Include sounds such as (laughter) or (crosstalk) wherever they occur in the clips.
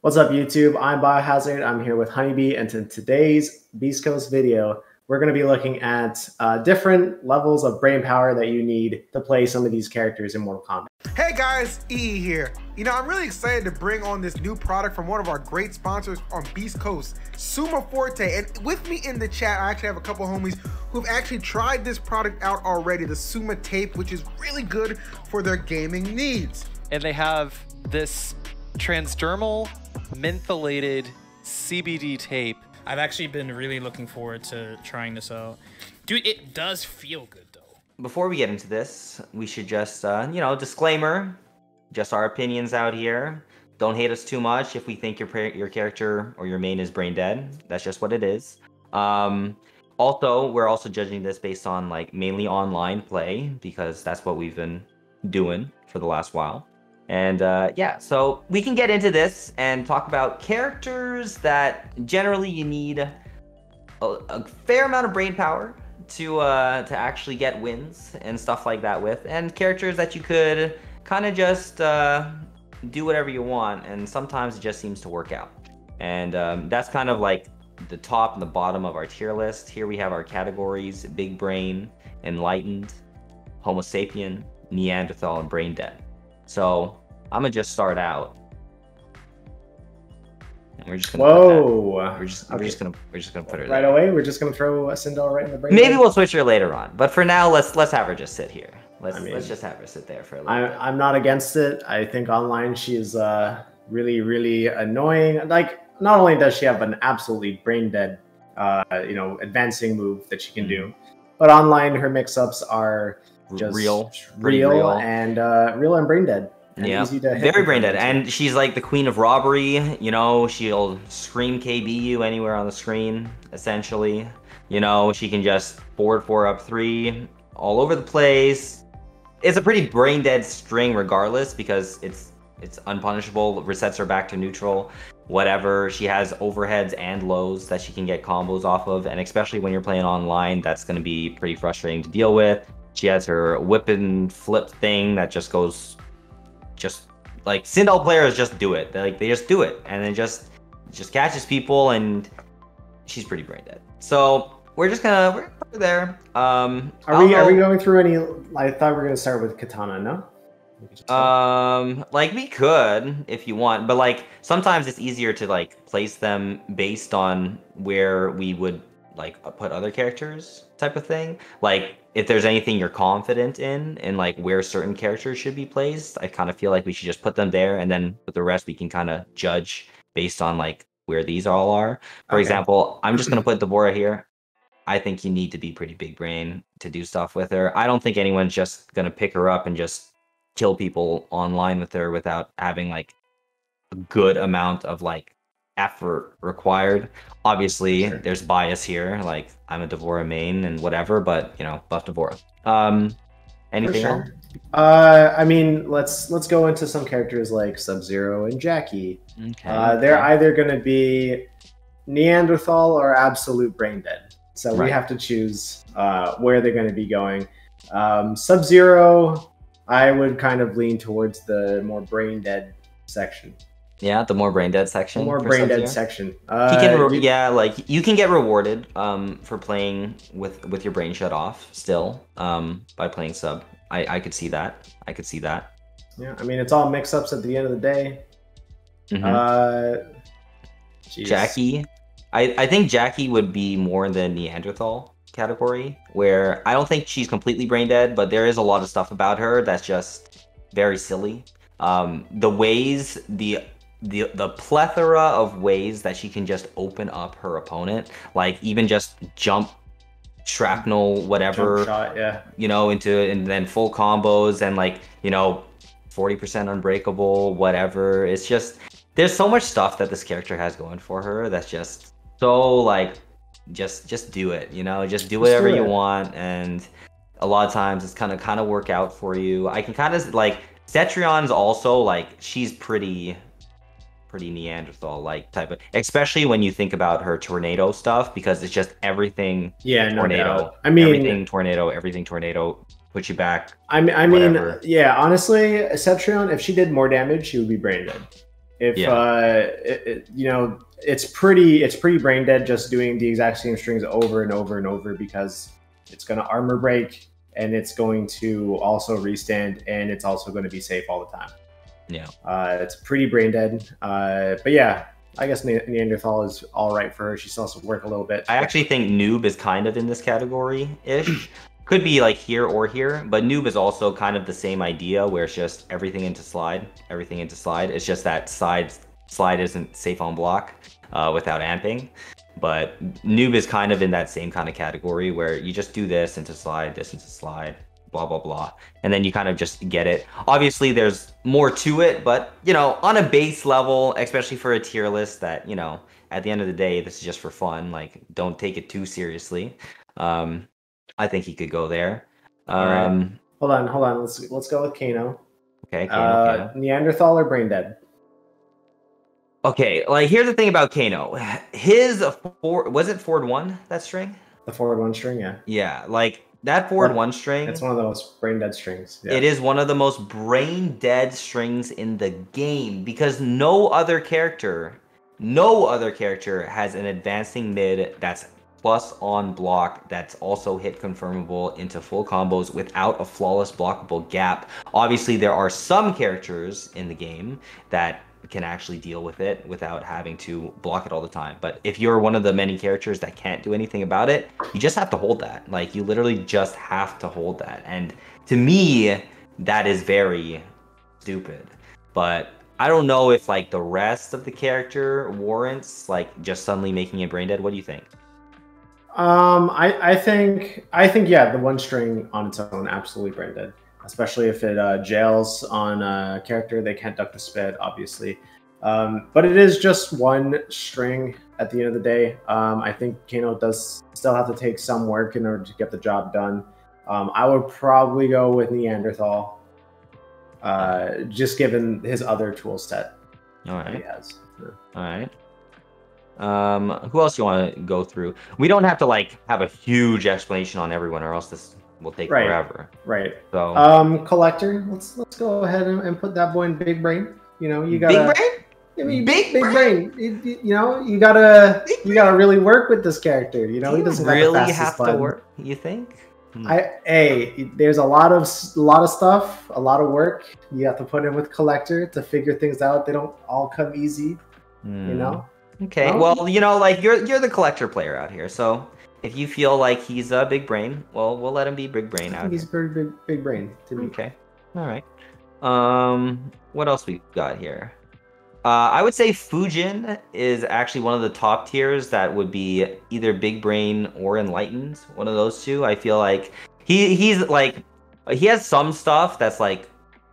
What's up, YouTube? I'm Biohazard. I'm here with Honeybee, and in today's Beast Coast video, we're going to be looking at uh, different levels of brain power that you need to play some of these characters in Mortal Kombat. Hey guys, EE here. You know, I'm really excited to bring on this new product from one of our great sponsors on Beast Coast, Sumo Forte. And with me in the chat, I actually have a couple homies who've actually tried this product out already, the Suma Tape, which is really good for their gaming needs. And they have this transdermal mentholated CBD tape. I've actually been really looking forward to trying this out. Dude, it does feel good though. Before we get into this, we should just, uh, you know, disclaimer, just our opinions out here. Don't hate us too much if we think your your character or your main is brain dead. That's just what it is. Um, also, we're also judging this based on like mainly online play because that's what we've been doing for the last while. And uh, yeah, so we can get into this and talk about characters that generally you need a, a fair amount of brain power to uh, to actually get wins and stuff like that with, and characters that you could kind of just uh, do whatever you want, and sometimes it just seems to work out. And um, that's kind of like the top and the bottom of our tier list. Here we have our categories: big brain, enlightened, Homo sapien, Neanderthal, and brain dead. So I'm gonna just start out. And we're just gonna. Whoa! We're just we're just gonna we're just gonna put her right there. away. We're just gonna throw a Sindel right in the brain. Maybe we'll switch her later on, but for now, let's let's have her just sit here. Let's I mean, let's just have her sit there for a little. I, bit. I'm not against it. I think online she is uh, really, really annoying. Like, not only does she have an absolutely brain dead, uh, you know, advancing move that she can do, but online her mix-ups are just real, real, real. and uh, real and brain dead. and Yeah, easy to very brain dead, and she's like the queen of robbery. You know, she'll scream KB you anywhere on the screen. Essentially, you know, she can just forward four up three all over the place. It's a pretty brain dead string, regardless, because it's it's unpunishable. Resets her back to neutral. Whatever. She has overheads and lows that she can get combos off of, and especially when you're playing online, that's going to be pretty frustrating to deal with. She has her whip and flip thing that just goes just like Sindel players just do it. They like they just do it and then just just catches people and she's pretty brain dead. So we're just gonna we're gonna put her there. Um Are we are we going through any? I thought we were gonna start with Kitana. No. We could just- um like we could if you want, but like sometimes it's easier to like place them based on where we would like uh, put other characters type of thing. Like if there's anything you're confident in and like where certain characters should be placed, I kind of feel like we should just put them there and then with the rest we can kind of judge based on like where these all are. For Okay. example, I'm just gonna put D'Vorah here. I think you need to be pretty big brain to do stuff with her. I don't think anyone's just gonna pick her up and just kill people online with her without having like a good amount of like effort required. Obviously, Sure. there's bias here. Like I'm a D'Vorah main and whatever, but you know, buff D'Vorah. Um, anything sure. else? Uh, I mean, let's let's go into some characters like Sub Zero and Jackie. Okay. Uh, they're either going to be Neanderthal or absolute brain dead. So we have to choose uh, where they're going to be going. Um, Sub Zero, I would kind of lean towards the more brain dead section. Yeah, the more brain dead section. The more brain dead section. He Uh, can, re- you- yeah, like you can get rewarded um for playing with with your brain shut off still um by playing sub. I I could see that. I could see that. yeah, I mean, it's all mix ups at the end of the day. Mhm. Uh. Jackie, I I think Jackie would be more in the Neanderthal category, where I don't think she's completely brain dead, but there is a lot of stuff about her that's just very silly. Um, the ways the the the plethora of ways that she can just open up her opponent, like even just jump shrapnel, whatever Jump shot, yeah. you know, into and then full combos and like, you know, 40% unbreakable, whatever. It's just there's so much stuff that this character has going for her that's just so like just just do it, you know, just do whatever do you want and a lot of times it's kind of kind of work out for you. I can kind of like Cetrion's also like she's pretty pretty Neanderthal like type of especially when you think about her tornado stuff because it's just everything Yeah, no tornado. doubt. I mean, everything tornado, everything tornado, put you back. I mean, I mean, yeah. Honestly, Cetrion, if she did more damage, she would be brain dead. If Yeah. uh, it, it, you know, it's pretty it's pretty brain dead just doing the exact same strings over and over and over because it's going to armor break and it's going to also restand and it's also going to be safe all the time. Yeah. Uh, it's pretty brain dead. Uh, but yeah, I guess Ne- Neanderthal is all right for her. She still has to work a little bit. I actually think noob is kind of in this category ish. (clears throat) Could be like here or here, but noob is also kind of the same idea where it's just everything into slide, everything into slide. It's just that side slide isn't safe on block uh, without amping. But noob is kind of in that same kind of category where you just do this into slide, this into slide, blah blah blah, and then you kind of just get it. Obviously, there's more to it, but you know, on a base level, especially for a tier list, that you know, at the end of the day, this is just for fun. Like, don't take it too seriously. Um, I think he could go there. right. Um, hold on, hold on. Let's let's go with Kano. okay, Kano, Uh, Kano. Neanderthal or brain dead? Okay, like here's the thing about Kano. His four was it Ford one that string? The forward one string, yeah. Yeah, like that forward What? one string. It's one of those brain dead strings. Yeah. It is one of the most brain dead strings in the game because no other character, no other character has an advancing mid that's plus on block that's also hit confirmable into full combos without a flawless blockable gap. Obviously, there are some characters in the game that can actually deal with it without having to block it all the time. But if you're one of the many characters that can't do anything about it, you just have to hold that. Like you literally just have to hold that. And to me, that is very stupid. But I don't know if like the rest of the character warrants like just suddenly making it brain dead. What do you think? Um, I, I think I think yeah, the one string on its own absolutely brain dead, especially if it uh, jails on a character they can't duck the spit, obviously. Um, but it is just one string at the end of the day. Um, I think Kano does still have to take some work in order to get the job done. Um, I would probably go with Neanderthal, uh, just given his other tool set All that he right. has. All right. Um, who else you want to go through? We don't have to like have a huge explanation on everyone, or else this will take Right. forever. Right. So Um, collector. Let's let's go ahead and, and put that boy in big brain. You know, you got big brain. I mean, Big big, brain. You, you- you know, you gotta you gotta really work with this character. You know, Do he doesn't really fastest have to work. You think? I hey, there's a lot of a lot of stuff, a lot of work you have to put in with collector to figure things out. They don't all come easy. You Hmm. know. Okay. Well- Well, you know, like you're you're the collector player out here, so if you feel like he's a big brain, well, we'll let him be big brain I out think he's very big big brain to me. Okay. All right. Um, what else we got here? Uh, I would say Fujin is actually one of the top tiers that would be either big brain or enlightened. One of those two. I feel like he he's like he has some stuff that's like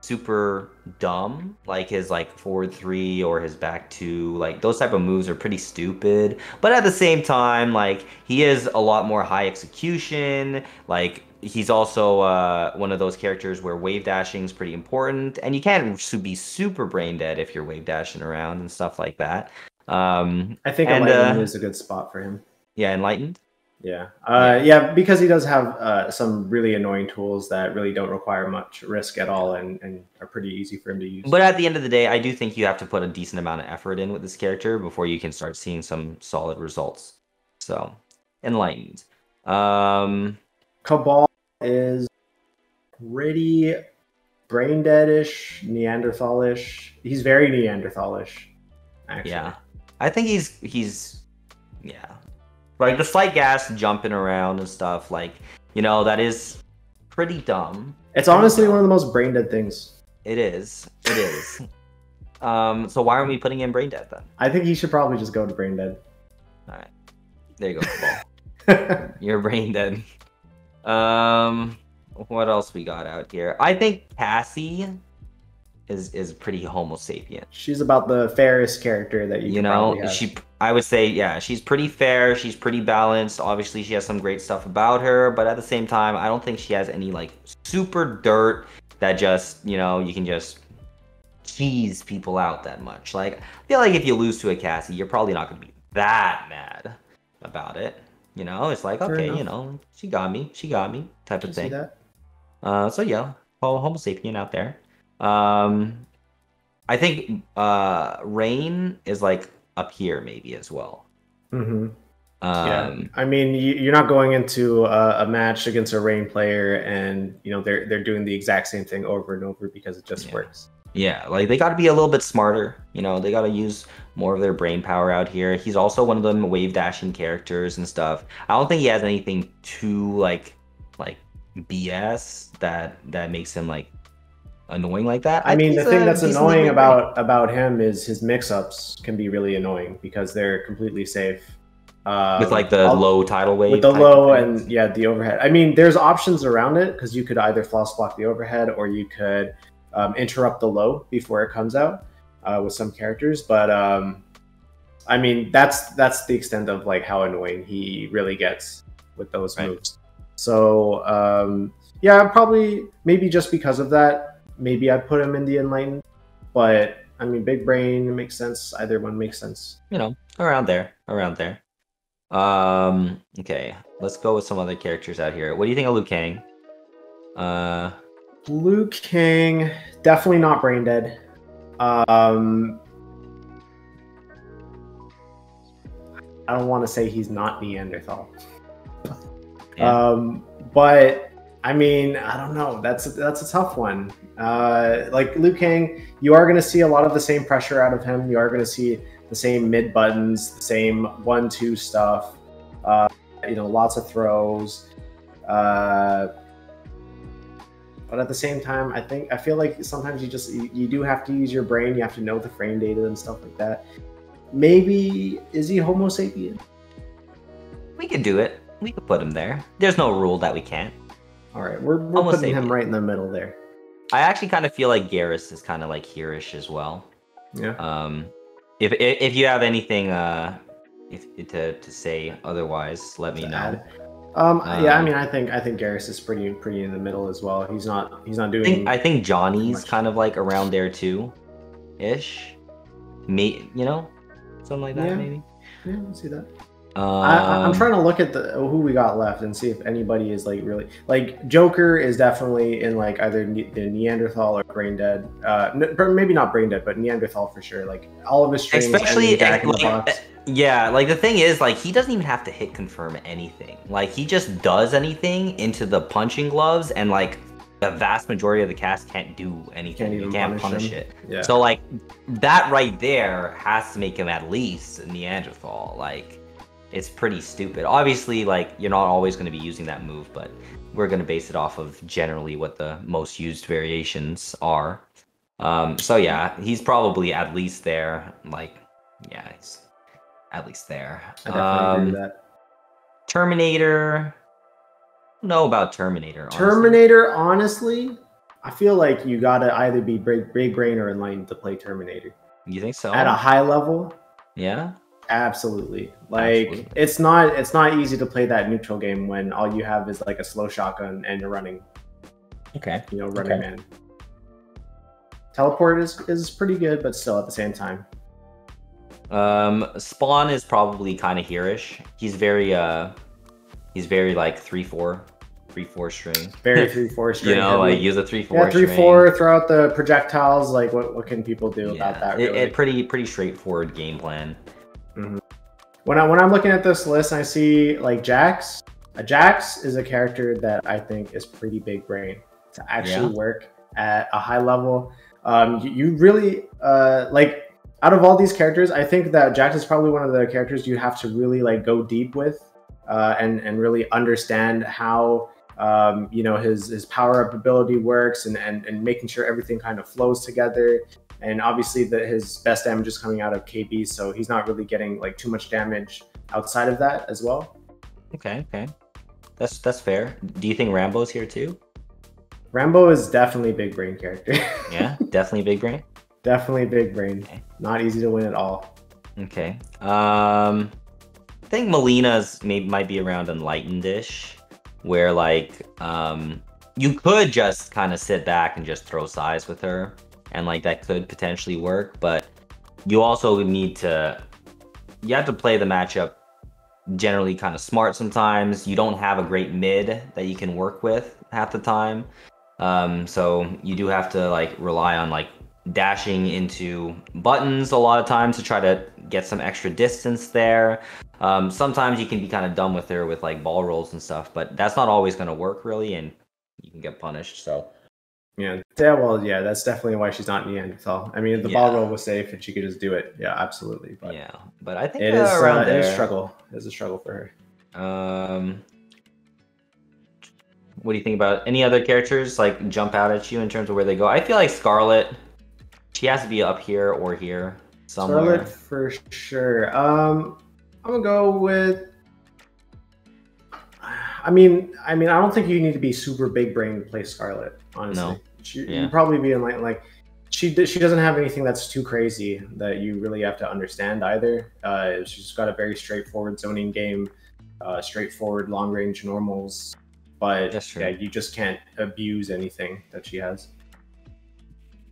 super dumb, like his like forward three or his back two. Like those type of moves are pretty stupid. But at the same time, like he is a lot more high execution. Like he's also uh, one of those characters where wave dashing is pretty important, and you can't be super brain dead if you're wave dashing around and stuff like that. Um, I think And, enlightenment uh, is a good spot for him. yeah, enlightened. Yeah. Uh, yeah, because he does have uh, some really annoying tools that really don't require much risk at all and, and are pretty easy for him to use. But at the end of the day, I do think you have to put a decent amount of effort in with this character before you can start seeing some solid results. So, enlightened. Um, Kabal is pretty brain deadish, Neanderthalish. He's very Neanderthalish, actually. yeah, I think he's he's yeah, like the slight gas jumping around and stuff. Like you know that is pretty dumb. It's honestly one of the most brain dead things. It is. It is. (laughs) um. So why aren't we putting in brain dead then? I think he should probably just go to brain dead. All right. There you go. (laughs) You're brain dead. Um, what else we got out here? I think Cassie is is pretty Homo sapien. She's about the fairest character that you, You know, she. I would say, yeah, she's pretty fair. She's pretty balanced. Obviously, she has some great stuff about her, but at the same time, I don't think she has any like super dirt that just you know you can just cheese people out that much. Like, I feel like if you lose to a Cassie, you're probably not gonna be that mad about it. You know, it's like okay, you know, she got me, she got me, type of see thing. that? Uh, so yeah, Homo sapien out there. Um, I think uh Rain is like up here maybe as well. hmm Um, yeah, I mean, you, you're not going into a, a match against a rain player, and you know they're they're doing the exact same thing over and over because it just Yeah. works. Yeah, like they got to be a little bit smarter. You know, they got to use more of their brain power out here. He's also one of them wave dashing characters and stuff. I don't think he has anything too like like BS that that makes him like annoying like that. I mean, the thing that's annoying about about him is his mix-ups can be really annoying because they're completely safe. Um, with like the I'll- low tidal wave with the low and yeah the overhead i mean there's options around it because you could either flawless block the overhead or you could um, interrupt the low before it comes out uh, with some characters but um, i mean that's that's the extent of like how annoying he really gets with those Right. moves so um, yeah probably maybe just because of that maybe i'd put him in the enlightened but i mean big brain makes sense either one makes sense you know, around there, around there. Um, okay, let's go with some other characters out here. What do you think of Liu Kang? Uh, Liu Kang, definitely not brain dead. Um, I don't want to say he's not Neanderthal. Yeah. Um, but I mean, I don't know. That's that's a tough one. Uh, like Liu Kang, you are going to see a lot of the same pressure out of him. You are going to see the same mid buttons, the same one-two stuff. Uh, you know, lots of throws. Uh, but at the same time, I think I feel like sometimes you just you, you do have to use your brain. You have to know the frame data and stuff like that. Maybe is he Homo sapien? we could do it. We could put him there. There's no rule that we can't. All right, we're, we're Homo putting him right in the middle there. I actually kind of feel like Geras is kind of like hereish as well. Yeah. Um, if if, if you have anything uh, if, to to say otherwise, let me to know. add. Um, yeah, I Um, mean, I think I think Geras is pretty pretty in the middle as well. He's not he's not I doing. think I think Johnny's kind of like around there too, ish. May you know, something like that Yeah. maybe. yeah, I see that. Um, I, I'm trying to look at the who we got left and see if anybody is like really like Joker is definitely in like either ne- the Neanderthal or Brain Dead. Uh, n- maybe not Brain Dead, but Neanderthal for sure. Like all of his strings, especially ending Jack in the like, yeah like the thing is like he doesn't even have to hit confirm anything like he just does anything into the punching gloves and like the vast majority of the cast can't do anything Can't you can't punish punish it Yeah. so like that right there has to make him at least a neanderthal like it's pretty stupid obviously like you're not always going to be using that move but we're going to base it off of generally what the most used variations are um so yeah he's probably at least there like yeah he's at least there I definitely agree um, with that. terminator know about terminator honestly. Terminator, honestly, I feel like you gotta either be big, big brain or enlightened to play Terminator you think so at a high level. yeah Absolutely. Like Absolutely. it's not it's not easy to play that neutral game when all you have is like a slow shotgun and you're running, okay you know, running Okay. man. Teleport is is pretty good, but still at the same time. um spawn is probably kind of hereish he's very uh he's very like three four three four string Very (laughs) three four string. you know like use a three four yeah, three string. four. Throw out the projectiles. Like what what can people do about Yeah, that? it- it pretty pretty straightforward game plan when I when I'm looking at this list, I see like Jax. A Jax is a character that I think is pretty big brain to actually Yeah. work at a high level. Um, you, you really uh, like out of all these characters, I think that Jax is probably one of the characters you have to really like go deep with uh, and and really understand how um, you know his his power up ability works and, and and making sure everything kind of flows together. And obviously, that his best damage is coming out of KB, so he's not really getting like too much damage outside of that as well. okay okay that's that's fair do you think rambo's here too Rambo is definitely a big brain character. (laughs) yeah definitely big brain definitely big brain. Okay. Not easy to win at all. Okay. Um, I think Mileena's maybe might be around enlightened-ish, where like um you could just kind of sit back and just throw sais with her, and like that could potentially work. But you also need to you have to play the matchup generally kind of smart sometimes. You don't have a great mid that you can work with half the time. Um, so you do have to like rely on like dashing into buttons a lot of times to try to get some extra distance there. Um, sometimes you can be kind of dumb with her with like ball rolls and stuff, but that's not always going to work really, and you can get punished. So Yeah, yeah. Well, yeah, that's definitely why she's not Neanderthal. I mean, the ball roll was safe and she could just do it, yeah, absolutely. But yeah, but I think it uh, is around uh, it is there. struggle. It is a struggle for her. Um, what do you think about any other characters like jump out at you in terms of where they go? I feel like Skarlet, she has to be up here or here somewhere. Skarlet for sure. Um, I'm gonna go with. I mean, I mean, I don't think you need to be super big brain to play Skarlet. Honestly, No. She, Yeah. you'd probably be in like like she she doesn't have anything that's too crazy that you really have to understand either. Uh, she's got a very straightforward zoning game, uh, straightforward long range normals, but yeah, you just can't abuse anything that she has.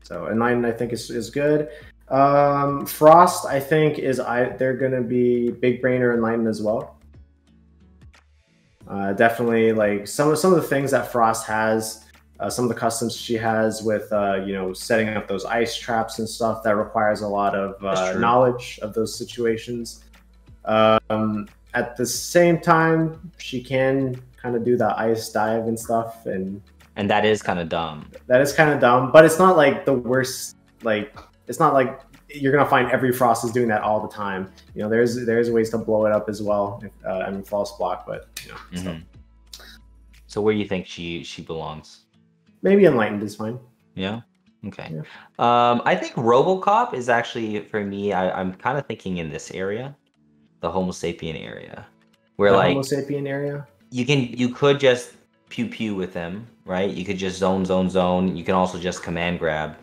So Enlightened, I think is is good. Um, Frost, I think is I they're gonna be Big Brain or Enlightened as well. Uh, definitely like some of some of the things that Frost has, uh, some of the customs she has with uh, you know setting up those ice traps and stuff that requires a lot of uh, knowledge of those situations. Um, at the same time, she can kind of do the ice dive and stuff, and and that is kind of dumb. that is kind of dumb. But it's not like the worst. Like it's not like you're gonna find every Frost is doing that all the time. You know, there's there's ways to blow it up as well. If, uh, I mean, false block, but you know, so Mhm. So where do you think she she belongs? Maybe enlightened is fine. Yeah. Okay. Um, I think RoboCop is actually for me. I, I'm kind of thinking in this area, the Homo sapien area, where The like Homo sapien area. you can you could just pew pew with them, right? You could just zone zone zone. You can also just command grab.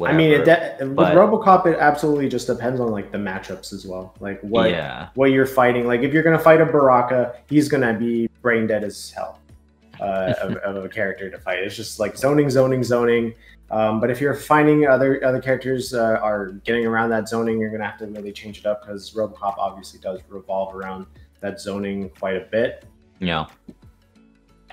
I mean, it whatever. de- with RoboCop, it absolutely just depends on like the matchups as well. Like what Yeah. what you're fighting. Like if you're gonna fight a Baraka, he's gonna be brain dead as hell uh, of, (laughs) of a character to fight. It's just like zoning, zoning, zoning. Um, but if you're finding other other characters uh, are getting around that zoning, you're gonna have to really change it up because RoboCop obviously does revolve around that zoning quite a bit. Yeah.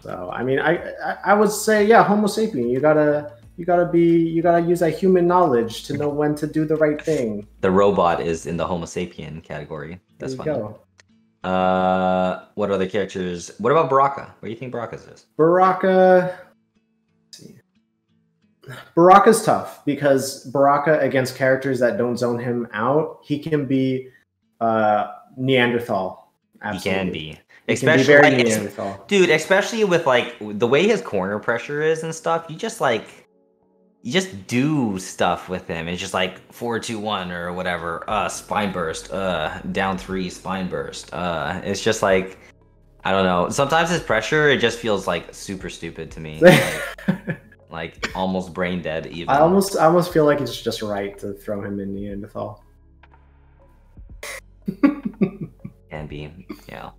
So I mean, I, I I would say yeah, Homo sapien. You gotta you gotta be you gotta use that human knowledge to know when to do the right thing. The robot is in the Homo sapien category. That's there you funny. go. Uh, what other characters? What about Baraka? What do you think Baraka's is? Baraka. Baraka's tough because Baraka against characters that don't zone him out, he can be uh, Neanderthal. Absolutely. He can be, He can be especially very like, Neanderthal. dude. Especially with like the way his corner pressure is and stuff. You just like, you just do stuff with him. It's just like four, two, one, or whatever. Uh, spine burst. Uh, down three, spine burst. Uh, it's just like. I don't know. Sometimes his pressure, it just feels like super stupid to me. (laughs) Like, like almost brain dead even. I almost I almost feel like it's just right to throw him in Neanderthal. (laughs) can be. Yeah.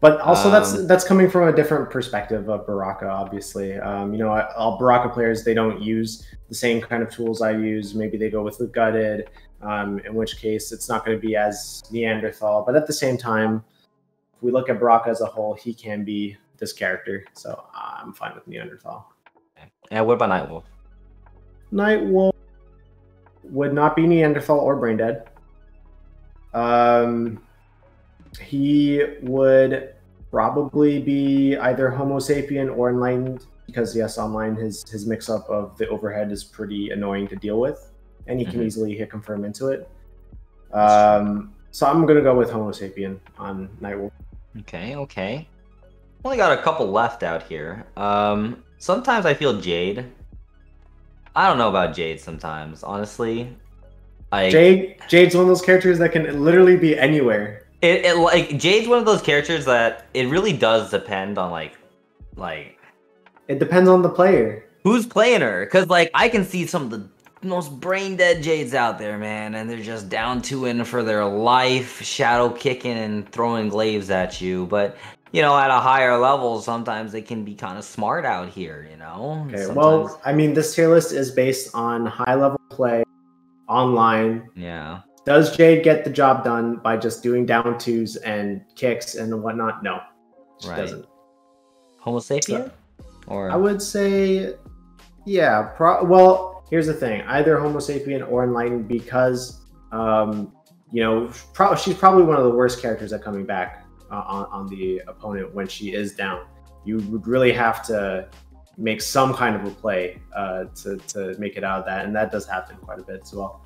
But also, that's Um, that's coming from a different perspective of Baraka. Obviously, um, you know, all Baraka players they don't use the same kind of tools I use. Maybe they go with the gutted, um, in which case it's not going to be as Neanderthal. But at the same time, if we look at Baraka as a whole, he can be this character. So I'm fine with Neanderthal. And what about Nightwolf? Nightwolf would not be Neanderthal or brain dead. Um, he would probably be either Homo sapien or enlightened because yes, online his his mix up of the overhead is pretty annoying to deal with, and he can Mhm. easily hit confirm into it. Um, so I'm gonna go with Homo sapien on Nightwolf. Okay, okay. Only got a couple left out here. Um, sometimes I feel Jade. I don't know about Jade sometimes, honestly. Like Jade Jade's one of those characters that can literally be anywhere. It, it like Jade's one of those characters that it really does depend on like like It depends on the player. who's playing her. Cause like I can see some of the most brain dead Jades out there, man, and they're just down to in for their life, shadow kicking and throwing glaives at you. But you know, at a higher level, sometimes they can be kind of smart out here. You know. Okay, Sometimes- well, I mean, this tier list is based on high level play online. yeah. Does Jade get the job done by just doing down twos and kicks and whatnot? No, she Right. doesn't. Homo sapien? Or I would say, yeah. Pro- well, here's the thing: either Homo sapien or enlightened, because um, you know, pro- she's probably one of the worst characters at coming back uh, on on the opponent when she is down. You would really have to make some kind of a play uh, to to make it out of that, and that does happen quite a bit as well.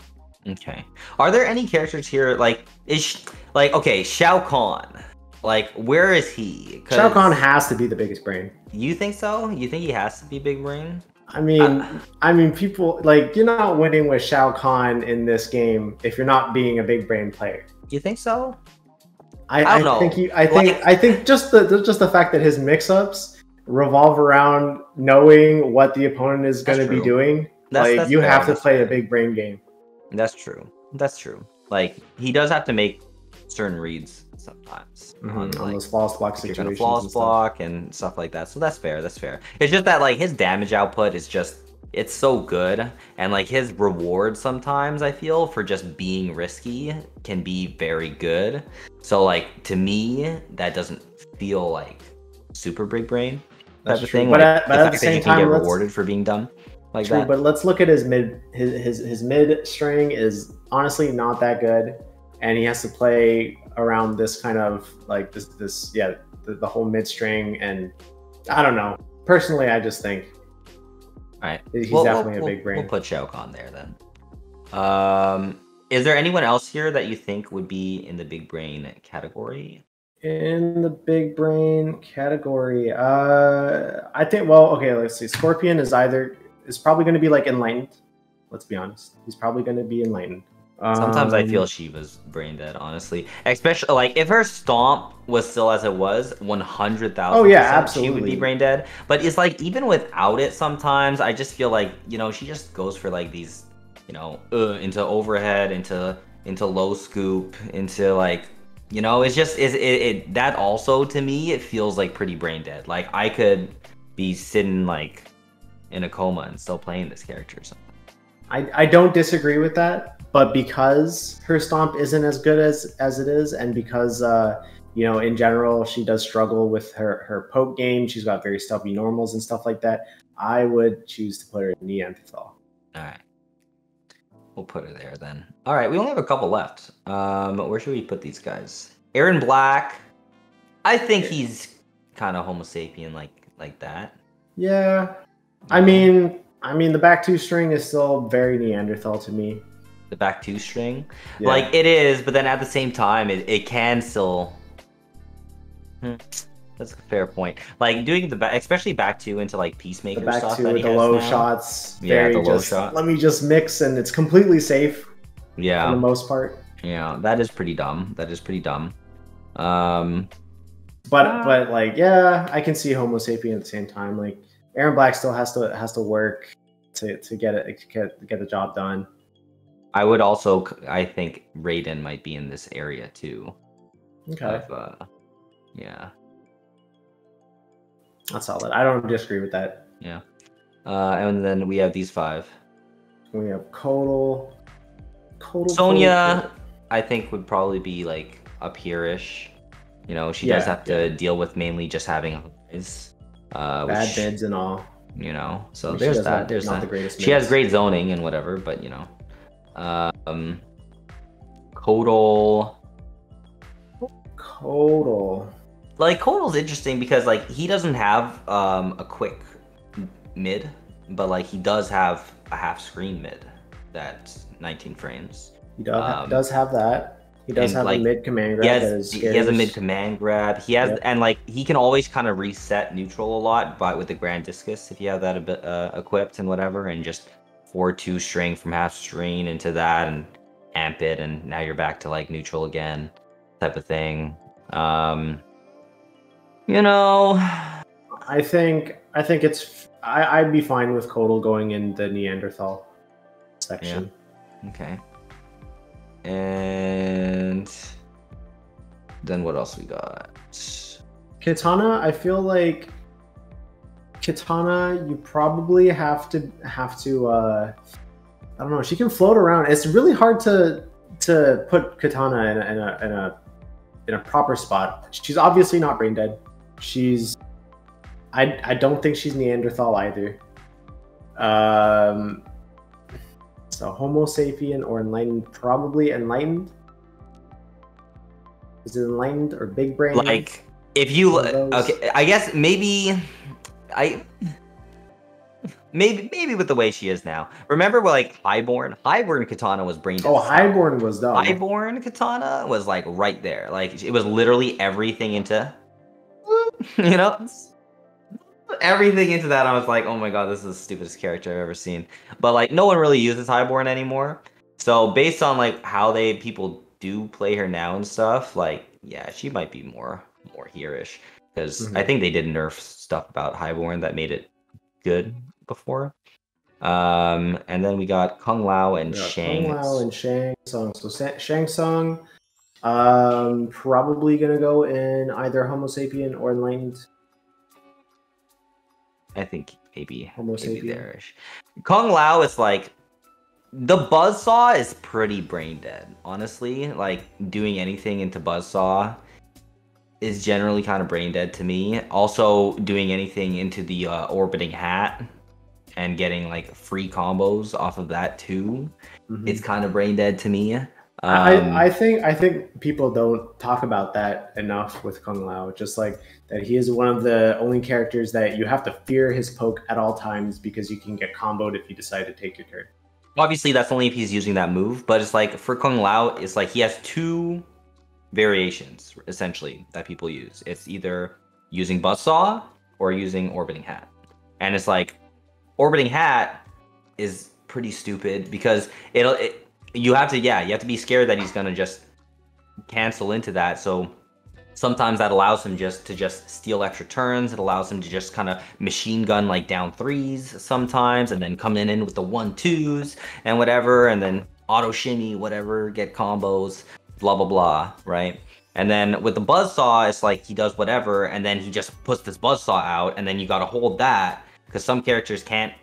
Okay. Are there any characters here like is like okay Shao Kahn? Like where is he? Shao Kahn has to be the biggest brain. You think so? You think he has to be big brain? I mean, Uh, I mean, people like you're not winning with Shao Kahn in this game if you're not being a big brain player. You think so? I, I I, don't know. think you, I think Like- I think just the just the fact that his mix-ups revolve around knowing what the opponent is going to be doing. That's- like that's you fair, have to play a big brain game. That's true. That's true. Like he does have to make certain reads sometimes on, Mm-hmm. on like, those flawless block you're situations. gonna flawless and stuff. block and stuff like that. So that's fair. That's fair. It's just that like his damage output is just it's so good and like his reward sometimes I feel for just being risky can be very good. So like to me that doesn't feel like super big brain type That's of true. thing. But like, at- but at the same you can time, get rewarded for being dumb like True, that. but let's look at his mid. His his his mid string is honestly not that good, and he has to play around this kind of like this this yeah the, the whole mid string, and I don't know. Personally, I just think All right. he's We'll- we'll- definitely a big brain. We'll put Shao on there then. Um, is there anyone else here that you think would be in the big brain category? In the big brain category, uh, I think. Well, okay, let's see. Scorpion is either is probably going to be like enlightened. Let's be honest. He's probably going to be enlightened. Sometimes I Um, feel she was brain dead, honestly. Especially like if her stomp was still as it was, one hundred thousand. Oh, yeah, absolutely. she would be brain dead. But it's like even without it, sometimes I just feel like you know she just goes for like these, you know, uh, into overhead, into into low scoop, into like, you know, it's just is it, it that also to me it feels like pretty brain dead. Like I could be sitting like in a coma and still playing this character. or something. I, I don't disagree with that, but because her stomp isn't as good as as it is, and because uh, you know in general she does struggle with her her poke game, she's got very stubby normals and stuff like that. I would choose to put her in Neanderthal. All right. We'll put her there then. All right, we only have a couple left. Um, where should we put these guys? Erron Black. I think he's kind of Homo sapien like like that. Yeah, I mean, I mean the back two string is still very Neanderthal to me. The back two string, Yeah. like it is, but then at the same time, it, it can still. Hmm, That's a fair point. Like doing the back, especially back two into like peacemaker the back stuff two that with he the has low now. shots. Yeah, the low just, shot. Let me just mix, and it's completely safe Yeah, for the most part. yeah, that is pretty dumb. That is pretty dumb. Um, But Ah. but like yeah, I can see Homo sapien at the same time. Like Erron Black still has to has to work to to get it to get get the job done. I would also, I think Raiden might be in this area too. Okay, Of, uh, yeah, that's solid. I don't disagree with that. yeah. Uh, and then we have these five. We have Kotal, Sonya, Kotal, I think would probably be like up here-ish. You know, she does Yeah, have to deal with mainly just having eyes. Uh, bad which, bids and all. You know, so there's that. There's not that. the greatest. She has great zoning and whatever, but you know, um, Kotal. Kotal. like Kotal's interesting because like he doesn't have um a quick mid, but like he does have a half screen mid that's 19 frames. He does Um, does have that. He does and, have like, a mid command grab. that has is he has a mid command grab. He has Yep. and like he can always kind of reset neutral a lot, but with the Grand Discus if you have that a bit uh, equipped and whatever, and just four two string from half string into that and amp it, and now you're back to like neutral again, type of thing. Um, you know. I think I think it's I, I'd be fine with Kotal going in the Neanderthal section. Okay. And then what else we got? Kitana, I feel like Kitana, you probably have to have to uh I don't know, she can float around. It's really hard to to put Kitana in a in a in a, in a proper spot. She's obviously not brain dead. She's I I don't think she's Neanderthal either. Um So Homo sapien or enlightened, probably enlightened. Is it enlightened or big brain? Like if you okay, I guess maybe I maybe maybe with the way she is now. Remember like Highborn? Highborn Kitana was brain dead. oh, Highborn was dumb. Highborn Kitana was like right there. Like it was literally everything into (laughs) you know everything into that I was like, oh my god, this is the stupidest character I've ever seen. But like no one really uses Highborn anymore. So based on like how they people do play her now and stuff, like yeah, she might be more more here-ish. Because I Mhm. think they did nerf stuff about Highborn that made it good before. Um, and then we got Kung Lao and got Shang. Kung Lao and Shang Tsung. So Sa- Shang Tsung, um, probably gonna go in either Homo sapien or enlightened. I think maybe Homo maybe there-ish. Kung Lao is like the buzzsaw is pretty brain dead, honestly. Like doing anything into buzzsaw is generally kind of brain dead to me. Also, doing anything into the uh, orbiting hat and getting like free combos off of that too, Mhm. it's kind of brain dead to me. Um, I, I think I think people don't talk about that enough with Kung Lao. Just like that, he is one of the only characters that you have to fear his poke at all times because you can get comboed if you decide to take your turn. obviously that's only if he's using that move, but it's like for Kung Lao, it's like he has two variations essentially that people use. It's either using Buzzsaw or using Orbiting Hat. And it's like Orbiting Hat is pretty stupid because it'll it, you have to yeah, you have to be scared that he's gonna just cancel into that. So sometimes that allows him just to just steal extra turns. It allows him to just kind of machine gun like down threes sometimes, and then come in, in with the one twos and whatever, and then auto shimmy whatever, get combos, blah blah blah, right? And then with the buzzsaw, it's like he does whatever, and then he just puts this buzzsaw out, and then you gotta hold that because some characters can't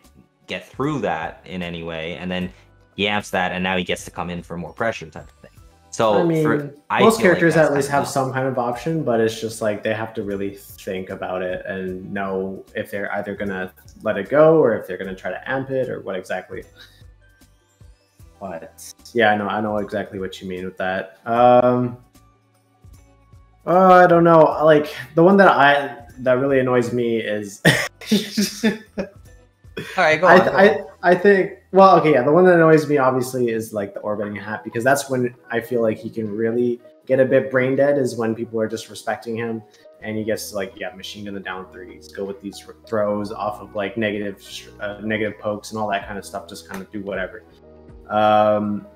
get through that in any way, and then he amps that, and now he gets to come in for more pressure type of thing. So I mean, for, I most feel like characters at least have some kind of option, but it's just like they have to really think about it and know if they're either gonna let it go or if they're gonna try to amp it or what exactly. But yeah, I know I know exactly what you mean with that. Um, oh, I don't know. Like the one that I that really annoys me is. (laughs) All right, go I, on. go on. I, I think well okay yeah the one that annoys me obviously is like the orbiting hat because that's when I feel like he can really get a bit brain dead is when people are just respecting him and he gets like yeah machine gun the down threes go with these throws off of like negative uh, negative pokes and all that kind of stuff just kind of do whatever. Um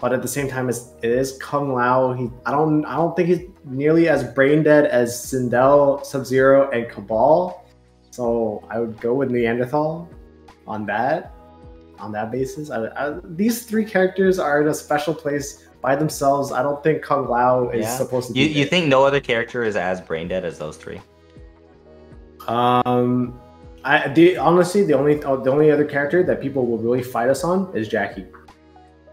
but at the same time it's, it is Kung Lao he I don't I don't think he's nearly as brain dead as Sindel Sub Zero and Kabal so I would go with Neanderthal on that on that basis. I, I, these three characters are in a special place by themselves. I don't think Kung Lao is Yeah. supposed to. You be you think no other character is as brain dead as those three? Um, I the honestly the only uh, the only other character that people will really fight us on is Jackie,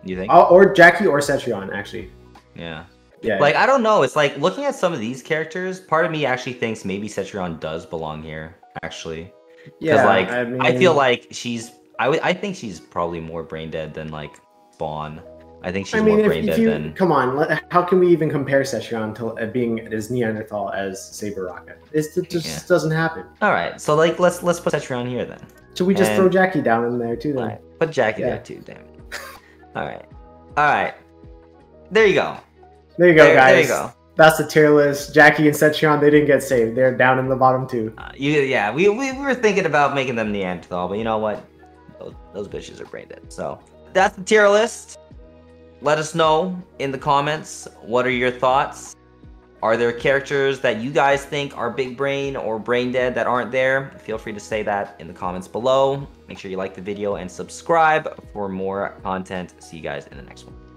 You think? oh, or Jackie or Cetrion actually. Yeah. Yeah, Like I don't know. It's like looking at some of these characters. Part of me actually thinks maybe Cetrion does belong here. Actually, yeah. like I, I, feel like she's. I think she's probably more brain dead than like Spawn. I think she's I mean, more if, brain if dead you than. come on, let, how can we even compare Cetrion to uh, being as Neanderthal as Saber Rocket? It's, it just Yeah. doesn't happen. All right. So like let's let's put Cetrion here then. Should we just And- throw Jackie down in there too? Then right. Put Jackie Yeah. there too. Damn. All right. All right. There you go. there you go, there, guys. There you go. That's the tier list. Jackie and Cetrion, they didn't get saved. They're down in the bottom two. Uh, you, yeah, we, we, we were thinking about making them Neanderthal, but you know what? Those, those bitches are brain dead. So that's the tier list. Let us know in the comments what are your thoughts. Are there characters that you guys think are big brain or brain dead that aren't there? Feel free to say that in the comments below. Make sure you like the video and subscribe for more content. See you guys in the next one.